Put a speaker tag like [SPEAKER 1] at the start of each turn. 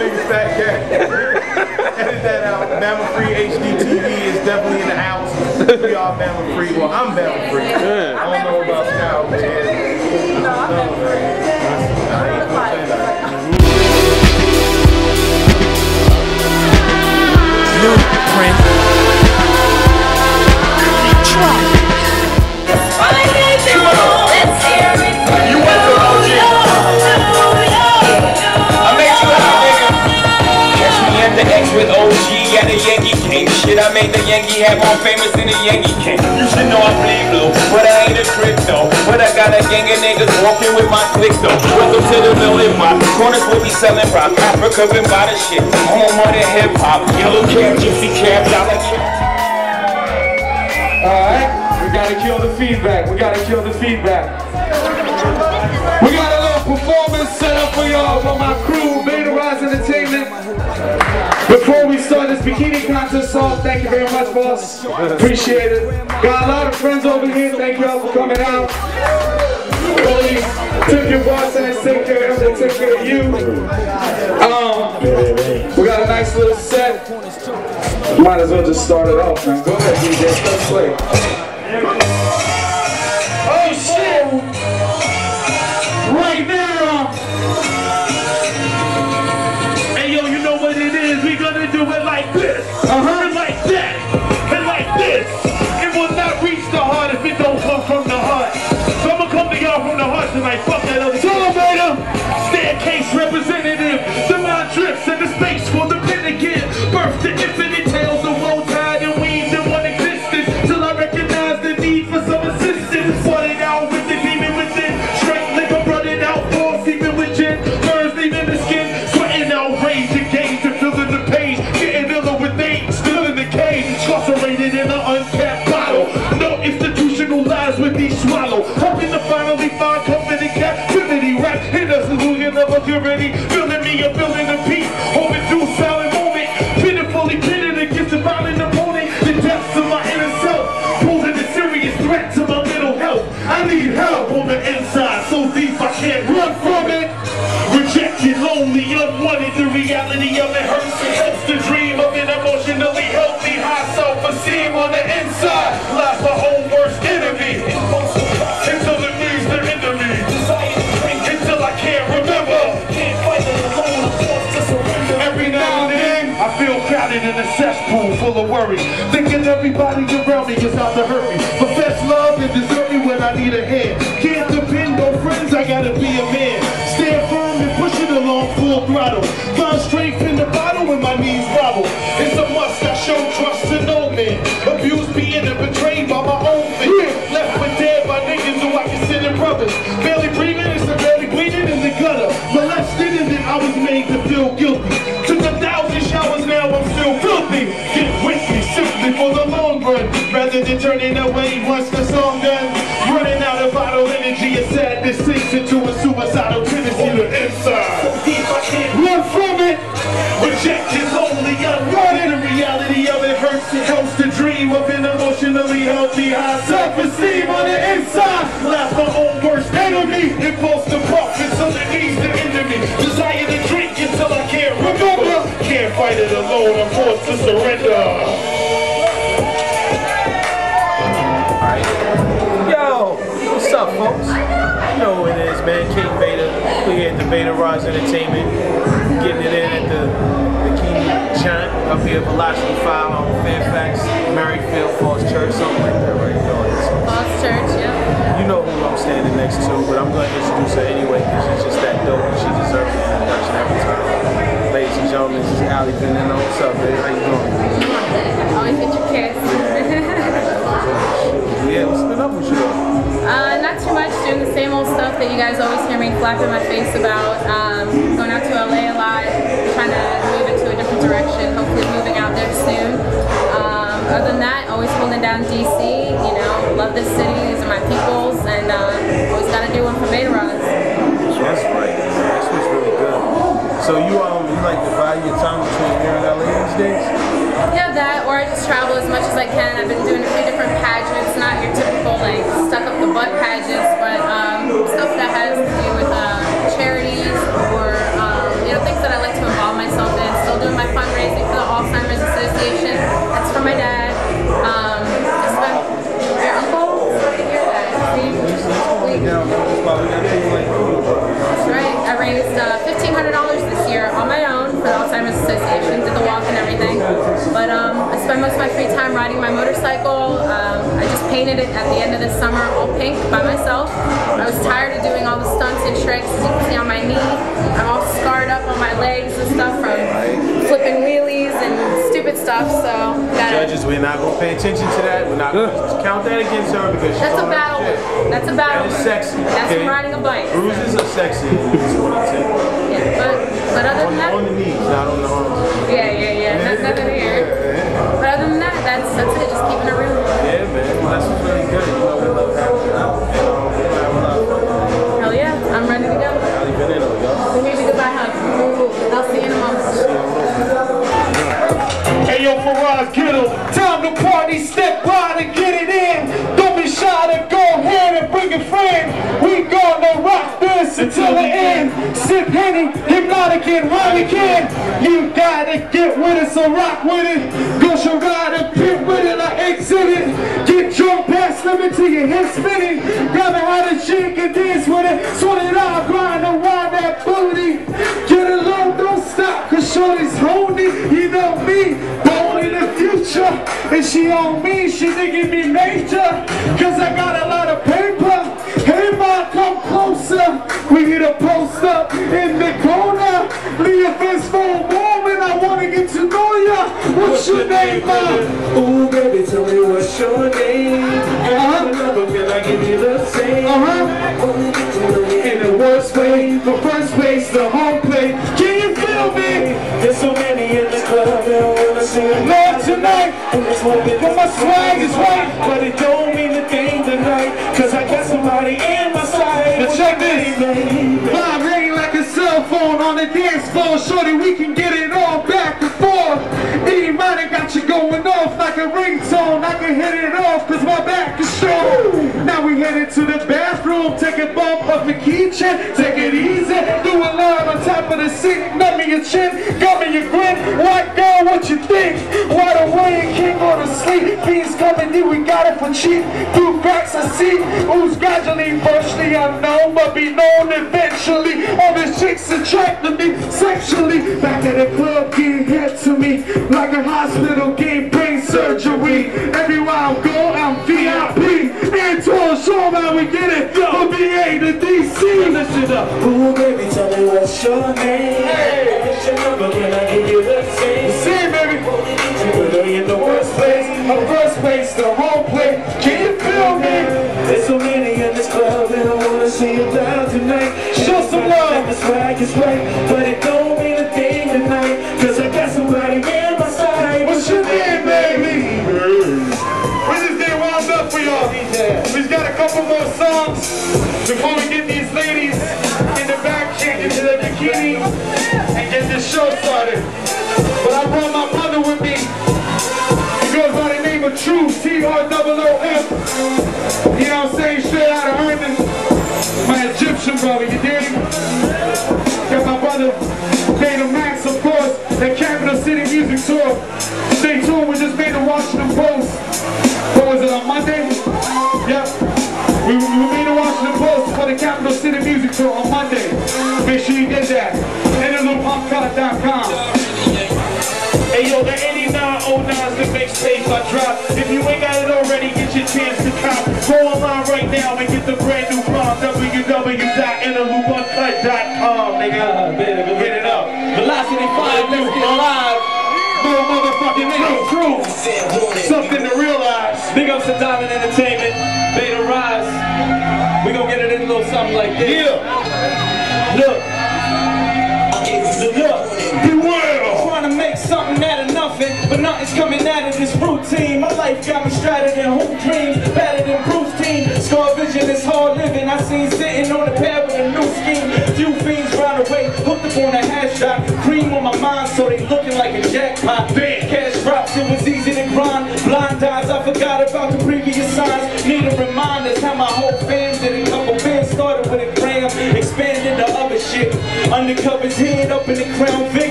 [SPEAKER 1] nigga Fat Cat. Edit that out. Bama Free HDTV is definitely in the house. We are Bama Free. Well, I'm Bama Free. I don't know about Scout, but yeah.
[SPEAKER 2] No, I'm not free.
[SPEAKER 1] I ain't gonna say that.
[SPEAKER 3] Blueprint.
[SPEAKER 4] I made the Yankee hat more famous than the Yankee King. You should know I bleed blue, but I ain't a crypto. But I got a gang of niggas walking with my click though. Welcome to the million my corners will be selling rock. Afrika Bambaataa shit. Home more than hip hop. Yellow cab, gypsy cab, dollar cab.
[SPEAKER 5] Alright, we gotta kill the feedback. We gotta kill the feedback. We got a little performance set up for y'all from my crew, Betaraz Entertainment. Before we start this contest off, thank you very much, boss. Appreciate it. Got a lot of friends over here. Thank you all for coming out. Really took your boss and take care of they take care of you. Um, we got a nice little set. Might as well just start it off, man. Go ahead, DJ. Let's play.
[SPEAKER 6] Of. Filling me a feeling of peace. Hoping through silent moment. Pitifully pitted against a violent opponent. The depths of my inner self. Posing a serious threat to my mental health. I need help on the inside. So deep I can't run from it. Rejected, lonely, unwanted. The reality of it hurts. It helps to dream of an emotionally healthy, high self-esteem on the inside. Lies my own crowded in a cesspool full of worry. Thinking everybody around me is out to hurt me. Profess love and desert me when I need a hand. Can't depend on friends, I gotta be a man. Stand firm and push it along full throttle. Find strength in the bottle when my knees wobble. It's a must, I show trust to no man. Abused, being and betrayed by my own man. Left for dead by niggas who I consider brothers. Barely suicidal tendency to inside. Run from it! Rejected, lonely, unwanted. The reality of it hurts. It helps to dream of an emotionally healthy, high self-esteem on the inside. Laugh my own worst enemy. Impulse to puff until it needs the enemy. Desire to drink until I can't remember. Can't fight it alone. I'm forced to surrender.
[SPEAKER 1] Yo, what's up, folks? You know who it is, man. King Beta. We here at the Betaraz Entertainment. Getting it in at the Bikini Giant up here at Velocity 5 on Fairfax, Merrifield Falls Church, something like that, right? You know.
[SPEAKER 2] Falls Church, yeah.
[SPEAKER 1] You know who I'm standing next to, but I'm going to introduce her anyway because she's just that dope and she deserves an introduction every time. Ladies and gentlemen, this is Ali Veneno. What's up, baby? How you doing?
[SPEAKER 2] Always get your kiss.
[SPEAKER 1] Yeah, what's been up with you
[SPEAKER 2] uh, not too much, doing the same old stuff that you guys always hear me flap in my face about. Um, going out to LA a lot, trying to move into a different direction, hopefully moving out there soon. Um, other than that, always holding down DC, you know, love this city, these are my peoples, and uh, always gotta do one for Betaraz.
[SPEAKER 1] That's right. That's what's really good. So you um you like divide your time between here and LA these days?
[SPEAKER 2] Yeah, that, or I just travel as much as I can. I've been doing a few different pageants, not your typical like stuck up the butt pageants, but um, stuff that has to do with um, Um, painted it at the end of the summer all pink by myself. I was tired of doing all the stunts and tricks. As you can see on my knee, I'm all scarred up on my legs and stuff from flipping wheelies and stupid stuff. So gotta,
[SPEAKER 1] Judges, we're not gonna pay attention to that. We're not gonna count that against her because she's
[SPEAKER 2] that's a
[SPEAKER 1] on her
[SPEAKER 2] battle.
[SPEAKER 1] shit.
[SPEAKER 2] That's a battle.
[SPEAKER 1] That is sexy.
[SPEAKER 2] That's
[SPEAKER 1] okay?
[SPEAKER 2] riding a bike.
[SPEAKER 1] Bruises are sexy. That's what I'm saying.
[SPEAKER 2] Yeah, but but other
[SPEAKER 1] On,
[SPEAKER 2] than that,
[SPEAKER 1] on the knees, not on the arms.
[SPEAKER 2] yeah, yeah, yeah, no- nothing here. But other than that, that's that's it. Just keeping it real.
[SPEAKER 1] Yeah, man. Well, that's what's really good. You know, we love having you out. And um, we're gonna have a lot of fun.
[SPEAKER 2] Hell yeah, I'm ready to go.
[SPEAKER 1] How you been in, though, yo?
[SPEAKER 2] So here's a goodbye hug. I'll see you in a moment.
[SPEAKER 5] Hey yo, Faraz, get 'em. Time to party, step out and get it in. Don't be shy to go ahead and bring a friend. We gonna rock this until the end. Sip Henny, hypnotic and rhyme again. You gotta get with it, so rock with it. Go show ride and pit with it, I exit it. Get drunk past limit till your head spinning. Grab it how to shake and dance with it. Sort it out, grind around that booty. Get it low, don't stop, cause shorty's holding. You know me, born in the future. And she on me, she thinking me major. Cause I got a lot of paper. Hey, ma, come closer. We need a post up in the corner. Leave your fist for a moment. I wanna get to know ya. What's your name, ma?
[SPEAKER 3] Ooh, baby, tell me what's your name.
[SPEAKER 5] Uh-huh.
[SPEAKER 3] I give you the same.
[SPEAKER 5] Uh-huh.
[SPEAKER 3] Only get to know you.
[SPEAKER 5] In the worst way, the first place, the home plate. Can you feel me?
[SPEAKER 3] There's so many in the club that wanna see
[SPEAKER 5] Love tonight.
[SPEAKER 3] And it's hoping
[SPEAKER 5] But my swag is right.
[SPEAKER 3] But it don't mean a thing tonight. Cause I got somebody in my side.
[SPEAKER 5] Now check this.
[SPEAKER 3] Baby.
[SPEAKER 5] On the dance floor. Shorty, we can get it all back and forth. E-money got you going off like a ringtone. I can hit it off cause my back is strong. Now we headed to the bathroom. Take a bump off the keychain. Take it easy. Do a line on top of the. Nut me your chin. Me your grin. White girl, what you think? Wide awake, can't go to sleep. Fiends coming in, we got it for cheap. Through cracks I see who's gradually, firstly unknown, but be known eventually. All these chicks attracted me sexually. Back at the club, getting hit to me like a hospital getting brain surgery. Everywhere I go, I'm VIP. And to a show, man, we get it. From BA to DC. Listen up.
[SPEAKER 3] Ooh, baby, tell me what's your name. Hey. What's your number? Can I give you the same?
[SPEAKER 5] See, baby.
[SPEAKER 3] Only get to know you in the
[SPEAKER 5] First
[SPEAKER 3] worst
[SPEAKER 5] place, my first place, the home plate. Can you feel me?
[SPEAKER 3] There's so many in this club and I wanna see you down tonight.
[SPEAKER 5] Show some love.
[SPEAKER 3] And the swag is right, but it don't
[SPEAKER 5] couple more songs before we get these ladies in the back changing to their bikinis and get this show started. But I brought my mother with me. She goes by the name of True, T-R-O-O-F. You know what I'm saying? Straight out of Herman. My Egyptian brother, you dig? Got my brother, Beta Max, of course, the Capital City Music Tour. Stay tuned, we just made the Washington Post. What was it, on Monday? Music Tour on Monday. Make sure you get that. NLUPopCard.com.
[SPEAKER 6] Hey yo, the 8909's the mixtape I drop. If you ain't got it already, get your chance to cop. Go online right now and get the brand new bomb. www.interloopuncut.com,
[SPEAKER 3] We gonna get it in a little something like this.
[SPEAKER 6] Yeah.
[SPEAKER 3] Look. Look.
[SPEAKER 6] Beware.
[SPEAKER 3] Trying to make something out of nothing, but nothing's coming out of this routine. My life got me straddled in hoop dreams, better than Bruce team. Scar vision is hard living. I seen sitting on the pad with a new scheme. Few fiends round away, hooked up on a hash shot. Cream on my mind, so they looking like a jackpot.
[SPEAKER 6] Damn.
[SPEAKER 3] Cash drops, it was easy to grind. Blind eyes, I forgot about the previous Undercovers head up in the crown Vic.